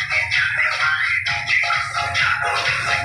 into their mind. We are so tired of.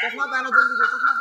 चश्मा पहनो जल्दी से चश्मा